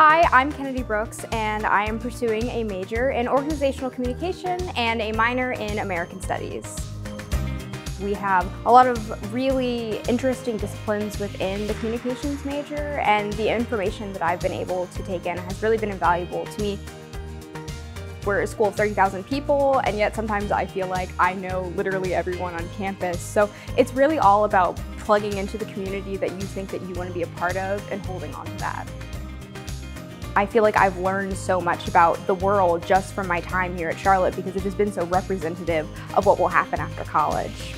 Hi, I'm Kennedy Brooks, and I am pursuing a major in organizational communication and a minor in American Studies. We have a lot of really interesting disciplines within the communications major, and the information that I've been able to take in has really been invaluable to me. We're a school of 30,000 people, and yet sometimes I feel like I know literally everyone on campus. So it's really all about plugging into the community that you think that you want to be a part of and holding on to that. I feel like I've learned so much about the world just from my time here at Charlotte because it has been so representative of what will happen after college.